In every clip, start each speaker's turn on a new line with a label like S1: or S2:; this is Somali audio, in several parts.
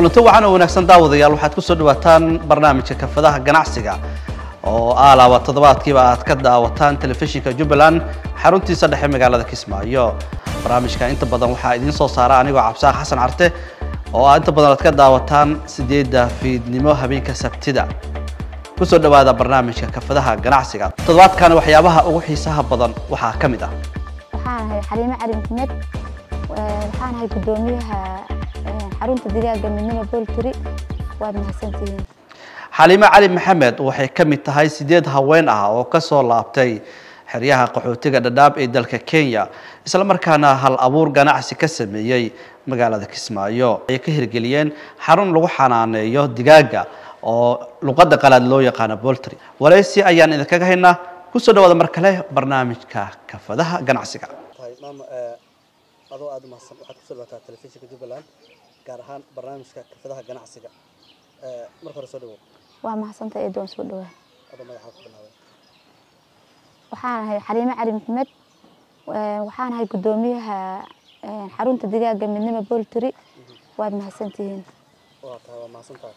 S1: kulanto wacan oo wanaagsan daawadayaal waxaad ku soo dhawaataan barnaamijka kafadaha ganacsiga oo aalaaba toddobaadkiiba aad ka daawataan telefishinka jubbaland xaruntiisa dhexe magaalada kismaayo. Barnaamijka inta badan waxaa idiin soo saara anigoo cabsaaq xasan carte oo aa inta badan aad ka daawataan sideedda fiidnimo habeenka sabtida. Kusoo dhawaada barnaamijka kafadaha ganacsiga. Toddobaadkan waxyaabaha ugu xiisaha badan waxaa ka mid ah.
S2: Waxaan ahay xaliime cali maxmed waxaan ahay guddoomiyaha xarunta digaaga midnimo boltry waad mahadsantihiin.
S1: Xaliime cali maxamed waxay ka mid tahay sideed haween ah oo ka soo laabtay xeryaha qaxootiga dhadhaab ee dalka kenya isla markaana hal abuur ganacsi ka sameeyey magaalada kismaayo. Ay ka hirgeliyeen xarun lagu xanaaneeyo digaaga oo luqadda qalaad loo yaqaano boltry waraysi ayaan idinkaga haynaa ku soo dhawaada mar kale barnaamijka kafadaha ganacsiga
S3: gaar ahaan barnaamijka kafadaha ganacsiga marka hore soo dhawow
S2: waa mahadsantahay eedoon soo dhawaa
S3: adoo magaxaa ku bilaabay.
S2: Waxaan ahay xaliime cali maxmed waxaan ahay guddoomiyaha xarunta digaaga midnimo boltry waad mahadsantihiin
S3: waa tahay waa mahadsantahay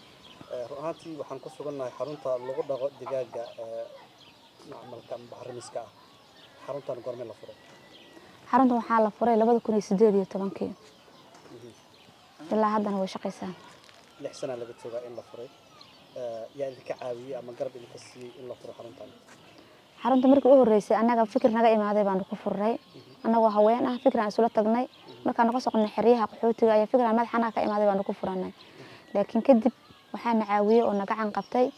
S3: run ahaantii waxaan ku sugannahay xarunta lagu dhaqo digaaga macmalka bacrimiska ah. Xaruntan goormee la furay.
S2: Xaruntan waxaa la furay labada kun iyo sideed iyo tobankii الله هذا هو شقي
S3: سان لحسن على بتبع إلا فريد آه، يعني كعابي أما قرب إلا كسي إلا فريد حرمت عنك حرمت
S2: مركب أول رئيس أنا قبل فكر نجا إما هذا بعند كفر رأي أنا أنا فكر عن سلطة جناي مركب أنا قصق إن حريها قحوتي أي فكر عن ما حنا كإما هذا بعند كفر أنا لكن كذب وحنا عاوية ونجا عن قبتي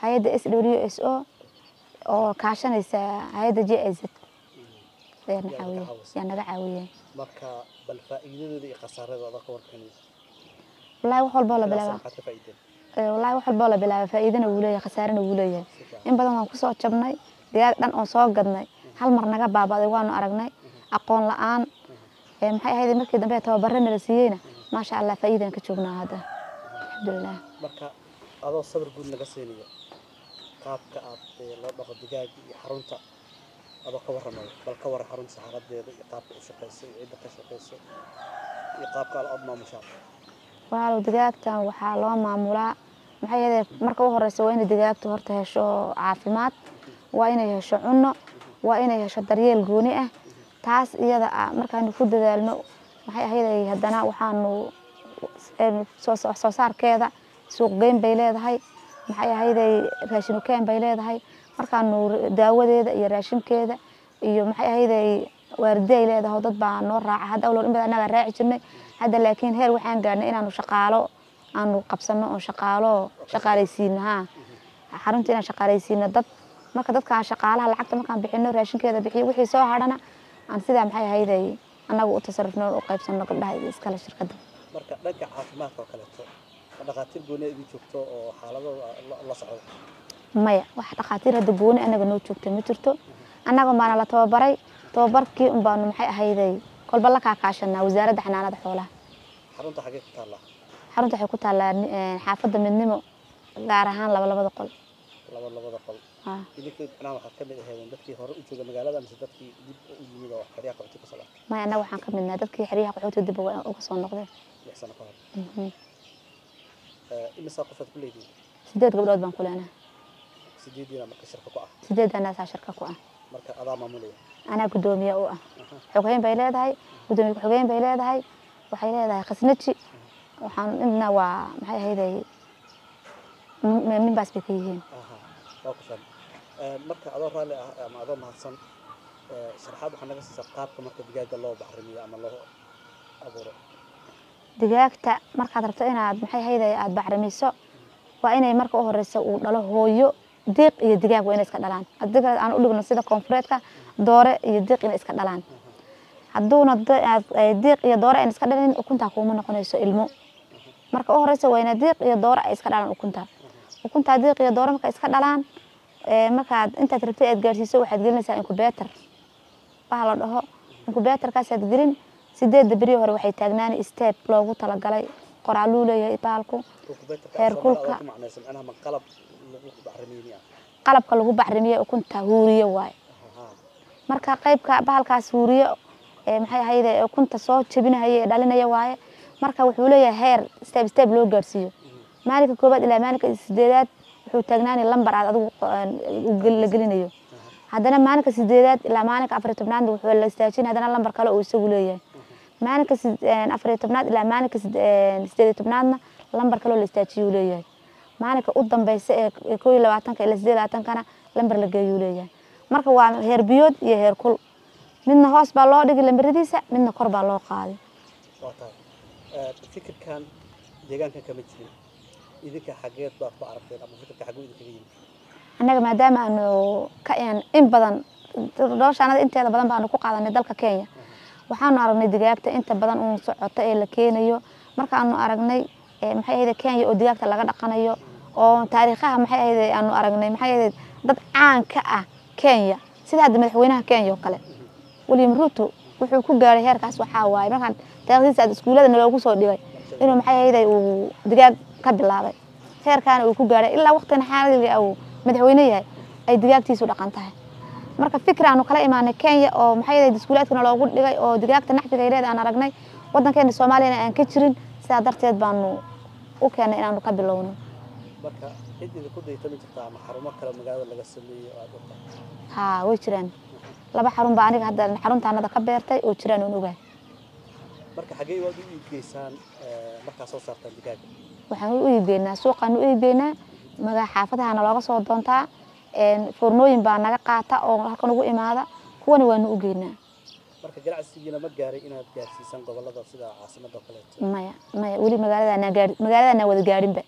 S2: هاي ده إس دوري إس أو أو كعشان إس آه، هاي ده جي إزت يعني,
S3: يعني عاوية يعني نجا عاوية. مركب بالفائدة دي خسارة ده قبر كنيس.
S2: Wallaahi wax walboo la bilaaba wallaahi wax walboo la bilaaba faa'iidana wuu leeyahay khasaarana wuu leeyahay in badan waan ku soo jabnay digaag dhan oon soo gadnay hal mar naga baabaaday waanu aragnay aqoon la'aan maxay ahayd markii dambe tababare nala siiyeyna maasha allah faa'iidaan ka joognaa hadda alxamdulilah
S3: marka adoo sabir guud naga siinayo qaabka aad loo dhaqo digaaga iyo xarunta adoo ka warramayo bal ka warran xarunta saxaaradeeda iyo qaabka u shaqayso iyo cidda ka shaqayso iyo qaabka aad maamushaa
S2: walaalow digaagtan waxaa loo maamulaa maxay ahayd marka u horeysa waa inay digaagtu horta hesho caafimaad waa inay hesho cunno waa inay hesho daryeel gooni ah. Taas iyada ah markaanu ku dadaalno maxay ahayd haddana waxaanu soo saarkeeda suuqgeyn bay leedahay. Maxay ahayday raashinukeen bay leedahay. Markaanu daawadeeda iyo raashinkeeda iyo maxay ahayday waardi ay leedahay dad baa noo raaca. Hadda awlow in badan annagaa raaci jirnay hadda laakiin heer waxaan gaarnay inaanu shaqaalo aanu qabsano oo shaqaalo shaqaalaysiino ha. Xarunta inaan shaqaalaysiino dad marka dadkaan shaqaalaha lacagta markaan bixino raashinkeeda bixiyo wixii soo hadhana aan sidaa maxay ahayday? Annagu u tasarufno u qaybsano gabdhaha iskale shirkadda
S3: marka dhanka caafimaadka oo kaleeto ma dhakhaatiir gooni idin joogto oo xaalado la socdo?
S2: Maya wax dhakhaatiir hadda gooni annaga noo joogta ma jirto. Annaga baana la tababaray. Tababarkii un baanu maxay ahayday kolba la kaakaashanaa wasaaradda xanaanada xoolaha
S3: xarunta xagee ku taallaa
S2: xarunta waxay ku taallaa xaafadda midnimo gaar ahaan laba labada qol
S3: laba labada qol idinka macnaha waxaad ka mid ahaydeen dadkii hore u jooga magaalada mise dadkii dib u yimid oo xeryaha qaxooti ka soo laabtay
S2: maya annaga waxaan ka midnaa dadkii xeryaha qaxootiga dib uga soo noqdeen
S3: lix sano ka hor imisaa qofaad ku leedihin
S2: sideed
S3: marka
S2: anaa guddoomiye u ah. Xogeyn bay leedahay guddoomiye ku-xogeen bay leedahay. Waxay leedahay khasnaji. Waxaan midna waa maxay ahayday minbaas bay ka yihiin.
S3: Marka adoo raalli ah ama adoo mahadsan sharaxaad waxaa naga siisaa qaabka marka digaaga loo bacrimiyo ama loo abuuro.
S2: Digaagta markaad rabto inaad maxay ahayday aada bacrimiso waa inay marka u horeysa uu dhalo hooyo diiq iyo digaag waa inay iska dhalaan. Haddii kale aan u dhigno sida koonfureedka doore iyo diiq inay iska dhalaan. Hadduuna diiq iyo doore ayna iska dhalin ukuntaa kuuma noqonayso ilmo. Marka u horeysa waa ina diiq iyo doore ay iska dhalaan ukunta. Ukuntaa diiq iyo doore marka iska dhalaan markaad intaad rabtay aad gaarsiiso waxaad gelinaysaa incubator. Waxa la dhaho incubatorkaasaad gelin sideedda beri hore waxay taagnaani step loogu talagalay qoraaluu leeyahay baalku heer kulka qalabka lagu bacrimiye ukunta huuriye waaye. Marka qaybka bahalkaas huuriye maxay ahayde ukunta soo jebinahaya ee dhalinaya waaye marka wuxuu leeyahay heer step step loo gaarsiiyo. Maalinka koobaad ilaa maalinka sideedaad wuxuu taagnaani lambar aad adigu la gelinayo. Haddana maalinka sideedaad ilaa maalinka afariy tobnaadna wuxuu la istaajin haddana lambar kale oo isagu leeyahay. Maalinka afariy tobnaad ilaa maalinka sideediy tobnaadna lambar kale oo la istaajiyuu leeyahay maalinka u dambeysa ee koo iyo labaatanka ilaa sideed labaatankana lambar la geeyuu leeyahay. Marka waa heer biyood iyo heer kul. Midna hoos baa loo dhigi lambaradiisa midna kor baa loo qaaday
S3: fikirkan deegaankan kama jirin idinka xageed baad ku aragteen ama fikirka xaguu idinkaga yimid?
S2: Annaga maadaama aanu ka in badan noloshaanada inteeda badan baanu ku qaadanay dalka kenya. Waxaanu aragnay digaagta inta badan uun socoto ee la keenayo. Markaanu aragnay maxay ahayde kenya oo digaagta laga dhaqanayo oo taariikhaha maxay ahayde aanu aragnay maxay ahayde dad caan ka ah kenya. Sida hadda madaxweynaha kenya oo kale. William ruto wuxuu ku gaaray heerkaas waxaa waaye. Markaan taariikhdiisa aad iskuullada naloogu soo dhigay inuu maxay ahayde uu digaag ka bilaabay. Heerkaana uu ku gaaray ilaa waqtigan xaaliga uu madaxweyne yahay ay digaagtiisu dhaqan tahay. Marka fikir aanu kala imaanay kenya oo maxay ahayde iskuulaadkana loogu dhigay oo digaagta naxfiga yareed aan aragnay waddankeena soomaaliyana aan ka jirin sidaa darteed baanu u keenay inaanu ka bilowno
S3: marka cid idinku daytami jirta ama xarumo kale magaalada laga sameeyo aad ogtahay
S2: haa way jiraan laba xarun baa aniga hadda xaruntaanada ka beertay oo jiraan oon ogahay.
S3: Marka xagee waad u iibgeysaan markaa soo saartaan digaaga
S2: waxaan u iibgeynaa suuqaan u iibgeynaa magaa xaafadahana looga soo doontaa. Foornooyin baa naga qaata oo halkan ugu imaada. Kuwana waanu u geynaa.
S3: Marka ganacsigiina ma gaaray inaad gaarsiisaan gobollada sida caasimada kaleeto.
S2: Maya maya weli magaaladana gaari magaaladana wada gaadhinba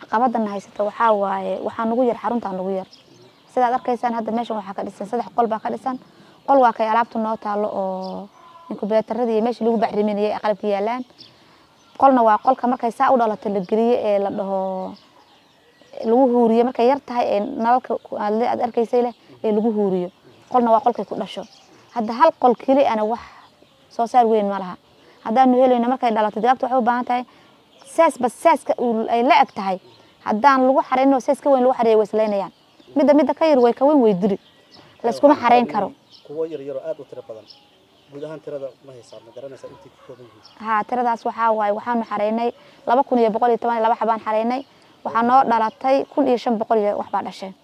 S2: caqabadana haysata waxaa waaye waxaa nugu yar xaruntaa nugu yar. Sidaad arkaysaan hadda meeshan waxaa ka dhisan saddex qol baa ka dhisan. Qol waa kay alaabta noo taalo oo inkubeetaradii iyo lagu bacriminayay ee qalabka yaalaan. Qolna waa qolka markay saa u dhalato la geliye ee la dhaho lagu huuriyo. Markay yar tahay ee nalalka aad arkaysay leh ee lagu huuriyo. Qolna waa qolkay ku dhasho. Hadda hal qol keli ana wax soo saar weyn ma laha. Haddaanu helayno markay dhalato digaagta waxay u baahan tahay saasba saaska ay la eg tahay. Haddaan lagu xarayno saas ka weyn lagu xareeyo way islaynayaan midda midda ka yar way ka weyn way diri layskuma xarayn karo.
S3: kuwo yar yaroo aad u tiro badan. Guud ahaan tirada ma haysaa ma garanaysaa intay ka kooban yihiin.
S2: Haa tiradaas waxaa waaye waxaanu xaraynay laba kun iyo boqol iyo toban iyo laba xabaan xaraynay waxaa noo dhalatay kun iyo shan boqol iyo waxbaa dhasheen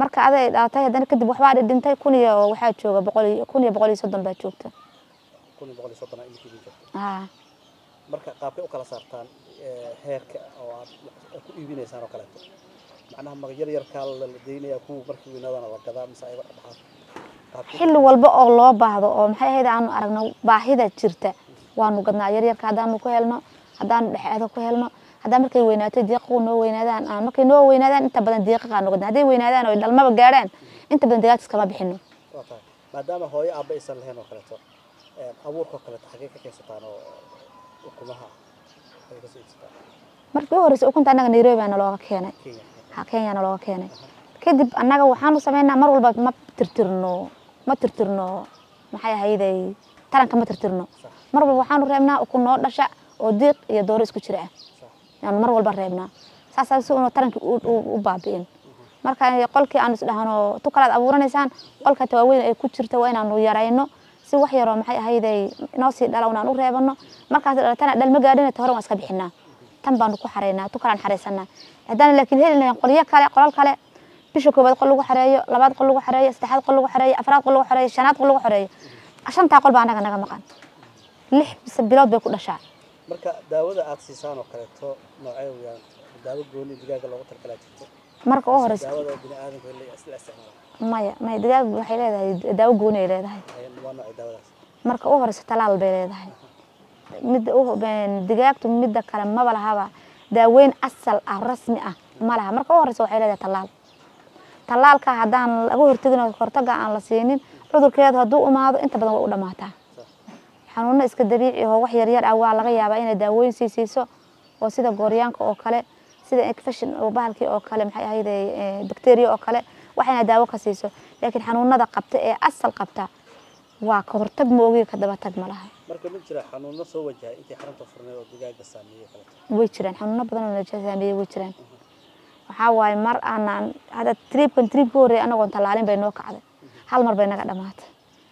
S2: marka aday dhalatay haddana kadib waxbaa dhintay kun iyo waxaa jooga boqol kun iyo boqol iyo soddon baa joogta
S3: kun iyo boqol iyo soddon iminka idin jirto
S2: haa
S3: marka qaabkay u kala saartaan heerka oo aad ku iibinaysaan oo kaleeto. Macnaha ma yar yarkaa la daynaya kuwa markii weynaadana la gadaa mise ayaga dhexaad
S2: xilli walba oo loo baahdo oo maxay ahayd aanu aragno baahida jirta waanu gadnaa yaryarka haddaanu ku helno haddaanu dhexeeda ku helno haddaa markay weynaato diiqu noo weynaadaan aan markay noo weynaadaan inta badan diiqaqaanu gadnaa. Hadday weynaadaan oo dhalmaba gaadhaan inta badan digaagtis kama bixino.
S3: Maadaama hooyo aabba aysan lahayn oo kaleeto abuurka oo kaleeto xagee ka keensataan oo
S2: markii u horreysay ukunta annaga nairobi baana looga keenay. Kenyana looga keenay. Kadib annaga waxaanu sameynaa mar walba ma tirtirno ma tirtirno. Maxay ahayday taranka ma tirtirno. Mar walba waxaanu reebnaa ukun noo dhasha oo diiq iyo dooro isku jira. Ah yaanu mar walba reebnaa. Saasaa si unu tarankii u baabi'in. Marka qolkii aanu isdhahno tu kalaad abuuranaysaan qolka tawaaweyn ay ku jirta waa inaanu yarayno si wax yaroo maxay ahayday inoo sii dhala unaan u reebano markaas dhalatana dhalma gaadhina ta hore waan iska bixinaa tan baanu ku xaraynaa tu kalaan xaraysanaa haddaan laakiin heli lahayn qolyo kale qolal kale bisha koobaad qol lagu xareeyo labaad qol lagu xareeyo saddexaad qol lagu xareeyo afraad qol lagu xareeyo shanaad qol lagu xareeyo shantaa qol baa anaga naga maqan lix bise bilood bay ku dhashaa
S3: marka daawada aad siisaan oo kaleeto noocee weyaan daawo gooni digaaga loogu talgalaa jirto
S2: marka u horeysa
S3: daawada bini aadamka la isla isticmaala
S2: maya maya digaag waxay leedahay daawo gooni ay leedahay. Marka u horeysa talaal bay leedahay. Midda u digaagtu midda kale maba lahaba. Daaweyn asal ah rasmi ah ma laha. Marka u horeysa waxay leedahay talaal. Talaalka haddaan laga hortegin oo hortaga aan la siinin cudurkeedu hadduu imaado inta badan way u dhamaataa. Xanuuno iska dabiici oo wax yaryar ah waa laga yaabaa inay daawooyin sii siiso oo sida gooryaanka oo kale sida infection oo bahalkii oo kale maxay ahayd bacteria oo kale wax daawo ka siiso. Laakiin xanuunada qabta ee asal qabta waa ka hortag moogiga ka daba tag ma laha.
S3: Marka ma jira xanuuno soo wajahay intii xarunta furneed oo digaaga saameeyey kaleeto
S2: way jiraan. Xanuuno badan saameeyey way jiraan. Waxaa waaye mar aanaan hadda triibkan triibka horreeyay anagoon tallaalin bay noo kacday. Hal mar bay naga dhamaatay.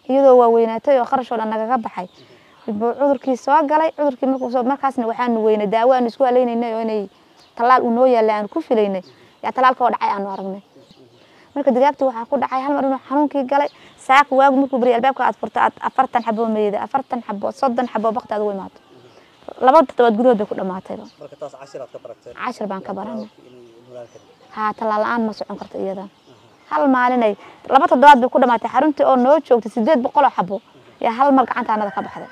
S2: Iyadoo waa weynaatay oo kharash oo dhan nagaga baxay. Cudurkii soo galay cudurkii markuu soo markaasna waxaanu weynay daawo aanu isku haleynaynay oo inay tallaal uu noo yaallay aanu ku filaynay. Yaa tallaalka oo dhacay aanu aragnay marka digaagtii waxaa ku dhacay hal mar inuu xanuunkii galay saaka waagu markuu beriya albaabka aad furto aad afartan xabo meeyda afartan xabo soddon xabo bakti aad ugu imaato. Laba toddobaad gudahood bay ku dhamaatayba
S3: cashir
S2: baan ka baranay. Haa tallaal la'aan ma socon karto iyada. Hal maalinay laba toddobaad bay ku dhamaatay. Xaruntii oo noo joogtay sideed boqol oo xabo yaa hal mar gacanta anada ka baxday.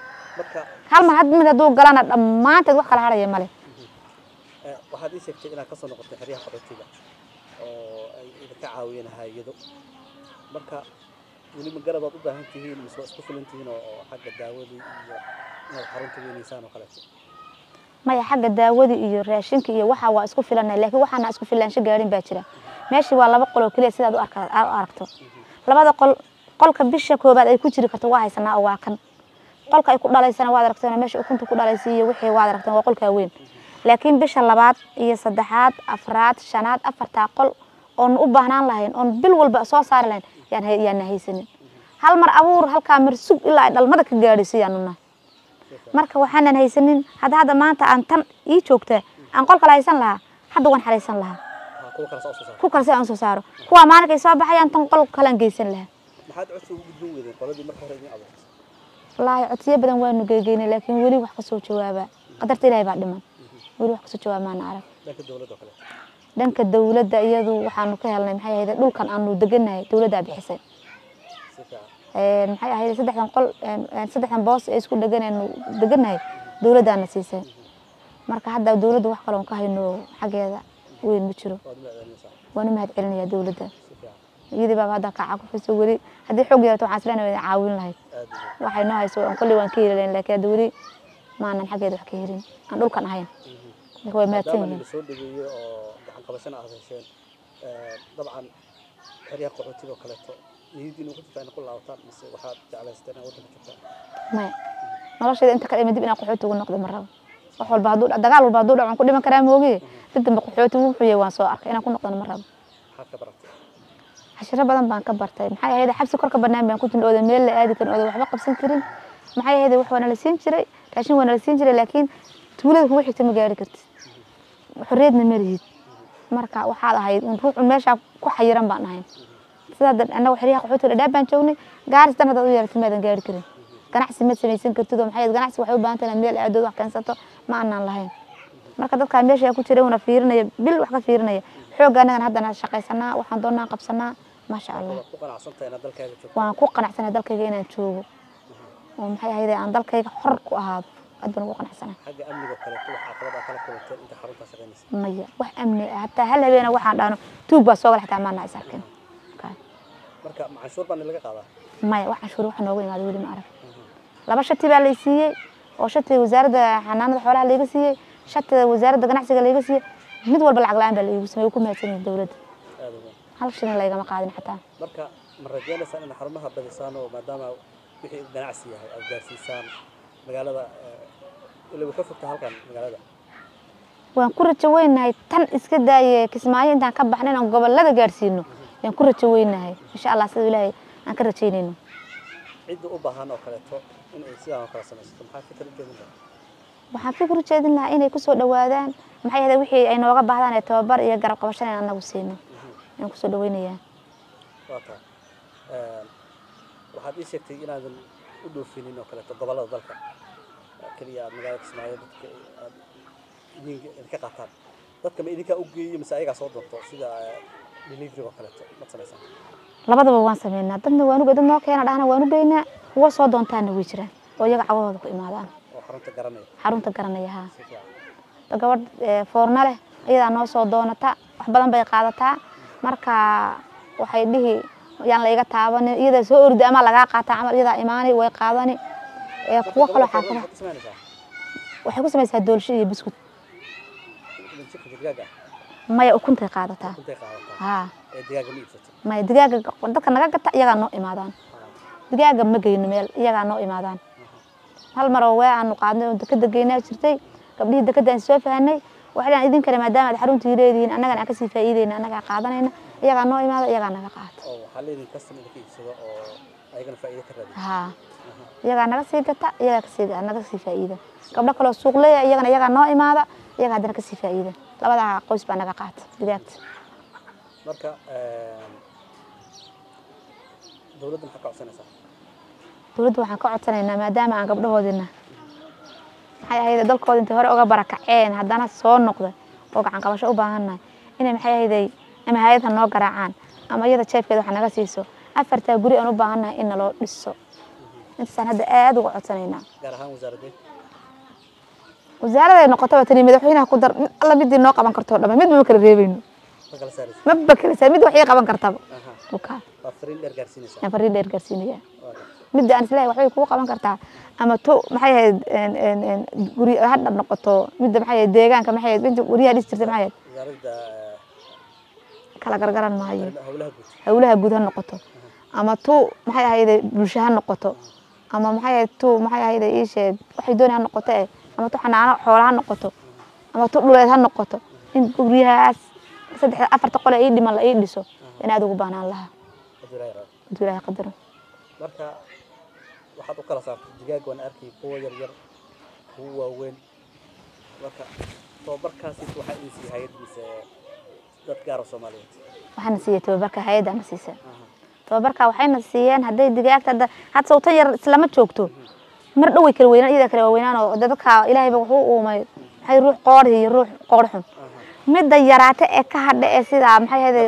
S2: Hal mar had mid hadduu galana dhammaanteed wax kala haraya male
S3: eh, waxaad ii sheegtay inaad ka soo noqotay xeryaha qaxootiga oo caawiyeen hayado marka weli garab aad u baahan tihiin mise waa isku filan tihiin oo xagga daawadii iyo inaad xarunta weynaysaan oo kaleeto
S2: maya xagga daawadii iyo raashinka iyo waxa waa isku filanay laakiin waxaana isku filaansho gaarin baa jira. Meeshii waa laba qol oo keliya sidaad u aragto. Labada qol qolka bisha koobaad ay ku jiri karto waa haysanaa oo waa kan. Qolka ay ku dhalaysana waad aragteen meesha ukunta ku dhalaysay iyo wixii waad aragteen waa qolkaa weyn laakiin bisha labaad iyo saddexaad afraad shanaad afartaa qol oon u baahnaan lahayn oon bil walba soo saari lahayn yaan hay- yaana haysanin. Hal mar abuur halkaa mar sug ilaa ay dhalmada ka gaadhayso yaanu nahay. Marka waxaanan haysanin hadda hadda maanta aan tan ii joogtaa aan qol kale haysan lahaa hadda waan xaraysan lahaa.
S3: Usoo
S2: ku kale si aan soo saaro. Kuwa maalinkay soo baxayaan tan qol kalaan geysan lahaa. Wallaahi codsiyo badan waanu geegeynay laakiin weli wax ka soo jawaaba qadarta ilaahay baa dhiman. Weli wax ka soo jawaaba maana arag
S3: dhanka dowladda
S2: iyadu waxaanu ka helnay maxay ahayd dhulkan aanu deganahay dawladdaa bixisay. Een, maxay ahayd saddexdan qol saddexdan boos ee isku dheganaynu deganahay dawladdaana siisay. Marka hadda dawladda wax kaloon ka hayno xaggeeda weyn ma jiro. Waanu mahad celinayaa
S3: fiican
S2: iyadii baaba hadda kaca ku fiso weli. Haddii xoog yarato waxaan islenahay way caawin lahayd. Waxay noo hayso aan kolley waan ka heli lahayn hadda weli maanan xaggeeda wax ka helin aan dhulkan ahayn. Marka way mahadsan yihiin
S3: qabashana aad hesheen dabcan xeryaha qaxootiga oo kaleeto niyadii inuu ku jirtaa inay ku laabataan mise waxaad jeclaysteen inaad waddanka
S2: maya noloshayda inta kale ima dib inaan qaxooti ugu noqdo ma rabo. Wax walba hadduu dagaal walba hadduu dhac waan ku dhiman karaa moogiye dib dambe qaxooti wuxuu yahay waan soo arkay inaan ku noqdona ma rabo.
S3: Maxaad ka baratay
S2: cashiro badan baan ka bartay. Maxay ahayd xabsi kor ka banaan baan ku jirnay ooda meel la aadi karin ooda waxba qabsan karin. Maxay ahayd wax waa nala siin jiray raashin waa nala siin jiray laakiin tuulada kugu xigta ma gaari kartid. Xorriyadna ma lihid marka waxaad ahayd un ruuxun meeshaa ku xayiran baan ahayn sidaa annaga xeryaha qaxootiga dhadhaab baan joognay gaaris dan haddaad u yeeratid maadan gaari karin. Ganacsi ma samaysan kartid oo maxay ganacsi waxay u baahan tahay meel aadood wax keensato ma aanaan lahayn. Marka dadkaa meesha ku jira una fiirinaya bil wax ka fiirinaya. Xoogga annagan haddana shaqaysanaa waxaan doonaa qabsanaa maasha allah. Waan ku qanacsanahay dalkayga inaan joogo. Oo maxay ahayd aan dalkayga xor ku ahaado aad baan ugu
S3: shaqaynaysa.
S2: Maya wax amni hataa hal habeena waxaan dhahno tuug baa soo gala xitaa maana is arkin. Maya wax canshuur wax nooga imaado weli ma arag. Laba shati baa lay siiyey oo shatiga wasaaradda xanaanada xoolaha layga siiyey shatiga wasaaradda ganacsiga layga siiyey mid walba lacag la'aan baa laygu sameeyey ku mahadsan yihiin dowladda hal shilin laygama qaadin xataa.
S3: Marka ma rajaynaysaan in xarumaha badisaan oo maadaama wixii ganacsi yahay aad gaarsiisaan magaalada
S2: waan ku rajo weynahay tan iska daaye kismaayo intaan ka baxna inaan gobollada gaadhsiino yaan ku rajo weynahay. Insha allah sida ilaahay aan ka rajaynayno
S3: cidda u baahan oo kaleeto in ay sidaan oo kale samaysato maxaa fikir u jeedin lahaa?
S2: Waxaan fikir u jeedin lahaa inay ku soo dhawaadaan maxay ahayd wixii ay nooga baahdaan ee tababar iyo garab qabashan in anagu siino. Ayaan ku soo dhaweynayaa
S3: waa tahay Eh, waxaad ii sheegtay inaadan u dhoofinin oo kaleeto gobollada dalka keliya magaalada kismaayo dadka aad idinka idinka qaataan. Dadka ma idinkaa u geeyo mise ayagaa soo doonto sida eh, delivery oo kaleeto. Mad samaysaan
S2: labadaba waan sameynaa. Dadna waan uge dad noo keena dhahna waan u geynaa. Kuwa soo doontaana way jiraan oo iyaga cawahooda ku imaadaan.
S3: Oo xarunta garanaya.
S2: Xarunta garanaya haa. Gabadh eh, foorna leh iyadaa noo soo doonata wax badan bay qaadataa. Marka waxay dhihi yaan la iga taabanin iyadaa soo ordi ama lagaa qaataa camal iyadaa imaani way qaadani kuwo kaloo xaafada waxay ku samaysaa doolsho iyo
S3: digaaga
S2: maya ukuntay qaadataa maya digaaga dadka naga gata iyagaa noo imaadaan digaaga ma geyno meel iyagaa noo imaadaan hal mar oo wee aanu qaadnay oo dekeda geynaa jirtay gabdhihii dekeda aan soo fahanay waxay dhahan idinkana maadaama aad xaruntii leedihiin annagana aan ka sii faa'iideyna annagaa qaadanayna iyagaa noo imaada iyagaa naga qaata iyagaa naga sii gata iyagaa naga sii faa'iida gabdho kaloo suuq leeya iyagana iyagaa noo imaada iyagaa haddana ka sii faa'iida labadaa qoys baa naga qaata digaagta
S3: marka dowladda maxaa ka codsanaysaa
S2: dowladda waxaan ka codsanaynaa maadaama aan gabdhahoodina maxay ahayde dalkooda intay hore uga barakaceen haddana soo noqda oo gacan qabasho u baahannahay inay maxay ahayday ama noo garaacaan ama iyada jeebkeeda wax naga siiso afartaa guri aan u baahannahay in naloo dhiso. Intaasaan hadda aada uga codsanaynaa. Wasaaraday noqotaba tani madaxweynaha ku dar mid alla midii noo qaban kartoo dhama midba ma kala reebayno maba kala saa mid wax ii qaban kartaba.
S3: Fariin dheer
S2: gaarsiinaya. Midda aan islahay waxbay kugu qaban kartaa ama to maxay ahayd guri hadha noqoto midda maxay ahayd deegaanka maxay ahayd inta guryaha dhis jirtay maxay ahayd? Kala gargaran maayo.
S3: howlaha guud
S2: ha noqoto ama tu maxay ahayde bulsho ha noqoto? Ama maxay ahayd tu maxay ahayde ii sheeg waxay dooni ha noqoto eh ama tu xanaano xoola ha noqoto? Ama tu dhuleed ha noqoto? In guryahaas saddex afarta qole ii dhiman la ii dhiso in aad ugu baahnaan lahaa. Hadduu ilaahay qadaro
S3: marka waxaad u kala saartay digaag waan arkay kuwa yar yar kuwa waaweyn. Marka tababarkaasi waxaa idin siiyey hay'ad mise dad gaar oo soomaaliyeed?
S2: Waxaana siiyey tababarka hay'addaana siisa. Tababarka waxayna siiyeen hadday digaagta hadda sawtan yar islama joogto. Mar dhow way kala weynaan iyada kala waaweynaan oo dadka ilaahayba wuxuu uumay. Maxay ruux qoodhi iyo ruux qoodh xun midda yaraate ee ka hadha ee sidaa maxay ahayde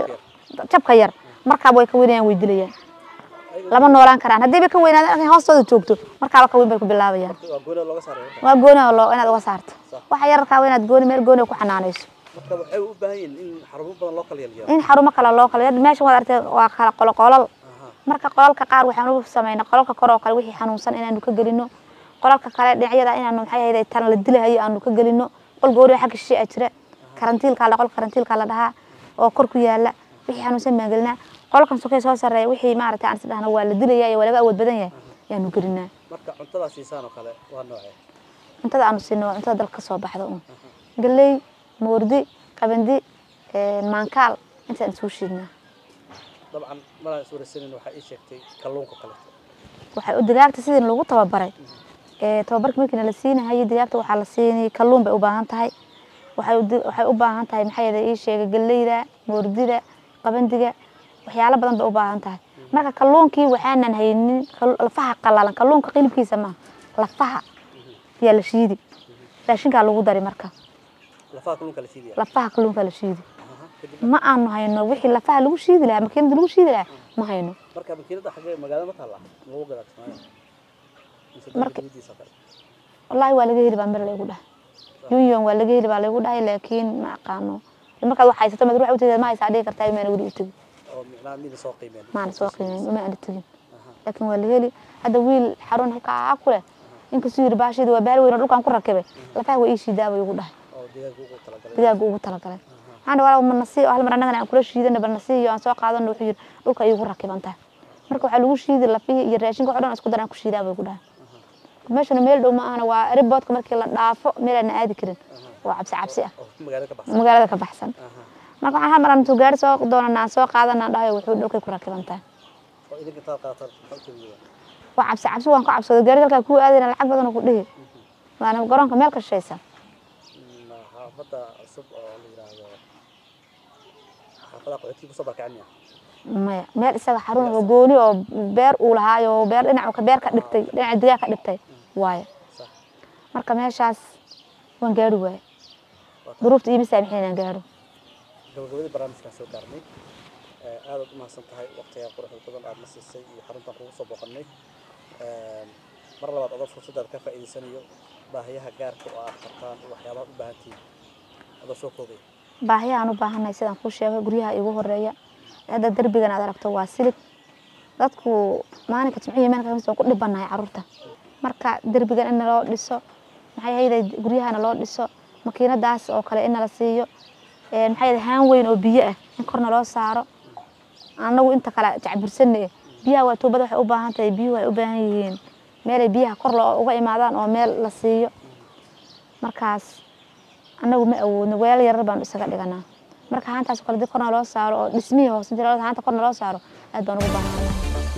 S2: jabka yar markaaba way ka weynayaan way dilayaan. Lama noolaan karaan. Haddii bay ka weynaadaan markay hoostooda joogto markaaba ka weyn bay ku bilaabayaan.
S3: Waa gooni
S2: inaad uga saarto. Waxa yararkaa waa inaad gooni meel gooni ku xanaanayso
S3: in xarumo
S2: kale loo kala meesha waad artay waa kala qolo qolal
S3: aha.
S2: Marka qolalka qaar waxaan u samaynaa qolalka kore oo kale wixii xanuunsan inaanu ka gelino. Qolalka kale dhinacyada inaanu maxay ahayd tan la dilahayo aanu ka gelino. Qol goori xagga shishe a jira. Karantiilka la qolka karantiilka la dhahaa oo kor ku yaalla wixii xanuunsan baan gelinaa. Qolkan sokay soo sarreeya wixii maaragtay aan is dhahna waa la dilaya iyo waa laga awood badan yahay ayaanu gelinaa.
S3: Marka cuntadaa siisaan oo kale waa noocee
S2: cuntada aanu siino waa cuntada dalka ka soo baxda un galley moordi qabandi maankaal intaan isugu shiidnaa
S3: dabcan maraan is wareysanin waxaa ii sheegtay kalluunka kaleeto.
S2: Waxay u digaagta sidii lagu tababaray. Tababarka markii la siinahayo digaagta waxaa la siinay kalluun bay u baahan tahay. Waxay u baahan tahay maxay ahayd ii sheegay galleyda moordida qabandiga waxyaalo badan bay u baahan tahay. Marka kalluunkii waxaanan haynin lafaha qalalan kalluunka qilibkiisa maaha lafaha. Yaa la shiidi. Raashinkaa lagu dari marka
S3: lafaha kalluunka la kadib
S2: ma aanu hayno wixii lafaha lagu shiidi lahaa makiinada lagu shiidi lahaa ma hayno. Wallaahi waa laga heli baa mir laygu dhahay. Union waa laga heli baa laygu dhahay laakiin ma aqaano. Markaad wax haysato mad ruux uteeda ma haysaa dhihi kartaa imaana weli u tegin maana soo qiimeyn uma aana tegin laakiin waa la heli. Hadda wiil xarun halkaa ku leh inkastuu yiri baasheeda waa baal weyn oo dhulkaan ku rakibay. Lafaha waa ii shiidaa buu igu dhahay
S3: digaaga ugu talagalay.
S2: Digaaga ugu talagalay. Waxaan walaal ma nasiiyo hal mar annagana aan kula shiidana bal nasiiyo aan soo qaadano wuxuu yiri dhulka iigu rakiban tahay marka waxaa lagu shiidi lafihii iyo raashinka wax dhan isku daraan ku shiidaa buu igu dhahay. Meeshana meel dhow ma ahana waa riboodka markii la dhaafo meel aan aadi karin. Waa cabsi cabsi ah.
S3: Magaalada ka baxsan.
S2: Marka waxaan hal mar aan gaari soo doonana aan soo qaadana aan dhahayo wuxuu dhulkay ku rakiban tahay
S3: oo idinka intaad qaadataan maxaa u tegaya
S2: waa cabsi cabsi waan ku cabsooday. Gaari halkaa kuu aadayna lacag badan ku dhihi. Waana garoonka meel ka shishaysa
S3: Mm, xaafadda cusub oo la yidhaahdo xaafadaha qaxootiga ku soo barkacin
S2: maya meel isaga xarun oo gooni oo beer uu lahaayo beer dhinacu ka beer ka dhigtay dhinaca digaa ka dhigtay. Waaye
S3: sax.
S2: Marka meeshaas waan gaari waaye duruufta iima saamixin inaan gaaro.
S3: Gabagabadii barnaamijkaan soo gaarnay aad aad u mahadsan tahay waqtigaa quruxda badan aad na siisay iyo xaruntaan kugu soo booqannay. Eh, mar labaad adoo fursadaad ka faa'iidaysanayo baahiyaha gaarka oo aad qabtaan waxyaabaha u baahan koobaya
S2: baahiyahaan u baahannahay sidaan kuu sheegay guryaha igu horreeya hadda derbigan aad aragto waa silig dadku maalinka jimcihi meel ku dhibanahay carruurta marka derbigan in naloo dhiso maxay hayday guryahana loo dhiso makiinadaas oo kale in nala siiyo maxay hayday haan weyn oo biyo ah in kor naloo saaro anagu inta kale jacbursane biyaha waa tuubada waxay u baahan tahay biyuhu waxay u baahan yihiin meelay biyaha kor uga imaadaan oo meel la siiyo markaas dib korna loo saaro oo dhismihii hoose inta haanta korna loo saaro aad baan ugu baahnaa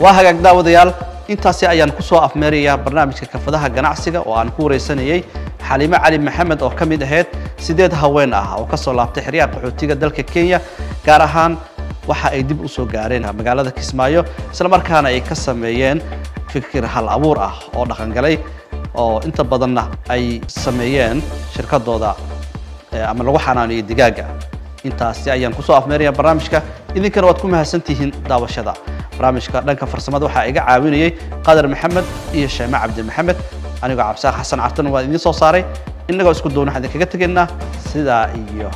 S1: waa hagaag daawadayaal intaasi ayaan kusoo afmeerayaa barnaamijka kafadaha ganacsiga oo aan ku wareysanayey xaliimo cali maxamed oo ka mid ahayd sideed haween ah oo kasoo laabtay xeryaha qaxootiga dalka kenya gaar ahaan waxa ay dib usoo gaareen magaalada kismaayo islamarkaana ay ka sameeyeen fikir hal abuur ah oo dhaqangalay oo inta badanna ay sameeyeen shirkadooda eh, digaaga intaasi ayaan kusoo afmeeraya barnaamijka idinkana waad ku mahadsantihiin daawashada barnaamijka dhanka farsamada waxaa iga caawinayay qadar maxamed iyo sheeme cabdi maxamed anigoo cabsaaq xasan cartan waan idiin soo saaray innagoo isku duwan waxaan idinkaga tegaynaa sidaa iyo